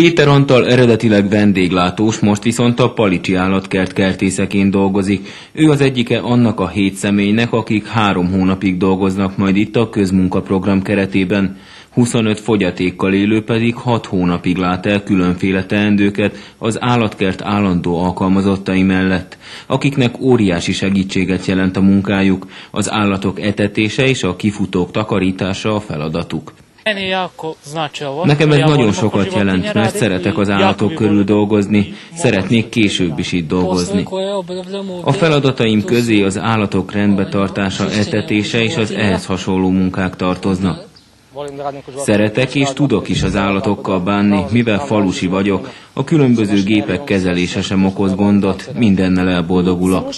Péter Antal eredetileg vendéglátós, most viszont a Palicsi állatkert kertészeként dolgozik. Ő az egyike annak a hét személynek, akik három hónapig dolgoznak majd itt a közmunkaprogram keretében. 25 fogyatékkal élő pedig 6 hónapig lát el különféle teendőket az állatkert állandó alkalmazottai mellett, akiknek óriási segítséget jelent a munkájuk, az állatok etetése és a kifutók takarítása a feladatuk. Nekem ez nagyon sokat jelent, mert szeretek az állatok körül dolgozni, szeretnék később is itt dolgozni. A feladataim közé az állatok rendbetartása, etetése és az ehhez hasonló munkák tartoznak. Szeretek és tudok is az állatokkal bánni, mivel falusi vagyok, a különböző gépek kezelése sem okoz gondot, mindennel elboldogulok.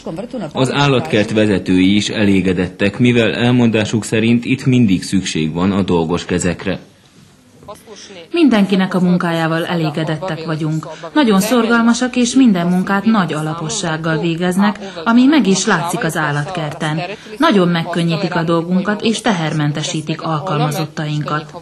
Az állatkert vezetői is elégedettek, mivel elmondásuk szerint itt mindig szükség van a dolgos kezekre. Mindenkinek a munkájával elégedettek vagyunk. Nagyon szorgalmasak és minden munkát nagy alapossággal végeznek, ami meg is látszik az állatkerten. Nagyon megkönnyítik a dolgunkat és tehermentesítik alkalmazottainkat.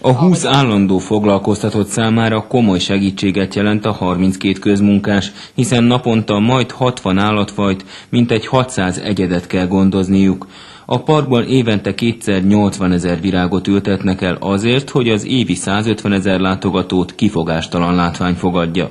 A 20 állandó foglalkoztatott számára komoly segítséget jelent a 32 közmunkás, hiszen naponta majd 60 állatfajt, mintegy 600 egyedet kell gondozniuk. A parkban évente kétszer 80 ezer virágot ültetnek el azért, hogy az évi 150 ezer látogatót kifogástalan látvány fogadja.